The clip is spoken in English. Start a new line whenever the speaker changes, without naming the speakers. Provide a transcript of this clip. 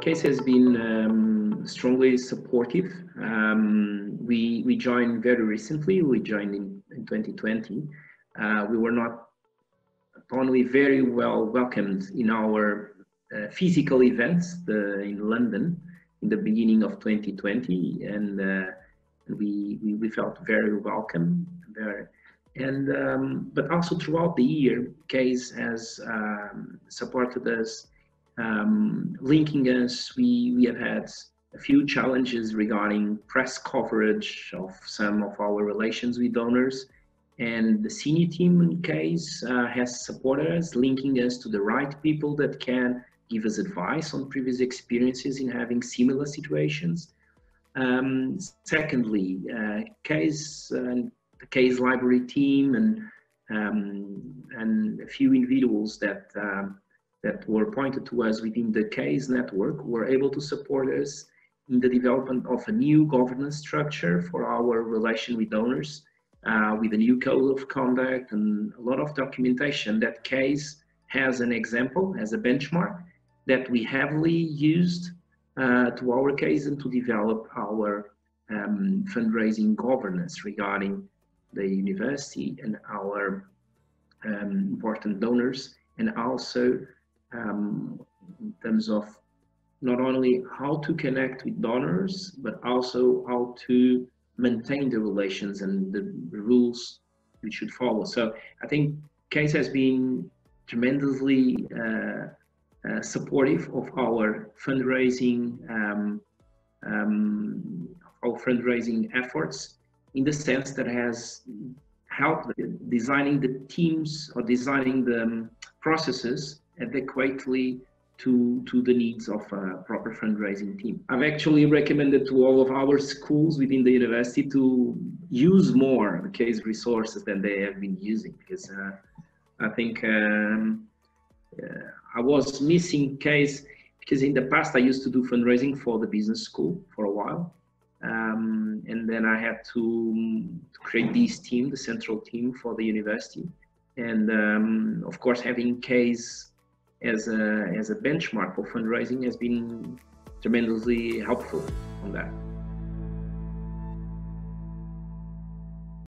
Case has been um, strongly supportive. Um, we we joined very recently. We joined in, in 2020. Uh, we were not only very well welcomed in our uh, physical events the, in London in the beginning of 2020, and uh, we, we, we felt very welcome there. And um, but also throughout the year, Case has um, supported us, um, linking us. We we have had a few challenges regarding press coverage of some of our relations with donors and the senior team in case uh, has supported us, linking us to the right people that can give us advice on previous experiences in having similar situations. Um, secondly, uh, case uh, the case library team and um, and a few individuals that um, that were pointed to us within the case network were able to support us in the development of a new governance structure for our relation with donors uh, with a new code of conduct and a lot of documentation. That case has an example as a benchmark that we heavily used uh, to our case and to develop our um, fundraising governance regarding the university and our um, important donors and also um, in terms of not only how to connect with donors but also how to maintain the relations and the rules we should follow. So I think Case has been tremendously uh, uh, supportive of our fundraising um, um, our fundraising efforts in the sense that has helped designing the teams or designing the um, processes adequately to, to the needs of a proper fundraising team. I've actually recommended to all of our schools within the university to use more the case resources than they have been using because uh, I think um, uh, I was missing case because in the past I used to do fundraising for the business school for a while. Um, and then I had to, to, create this team, the central team for the university. And um, of course, having case as a, as a benchmark for fundraising has been tremendously helpful on that.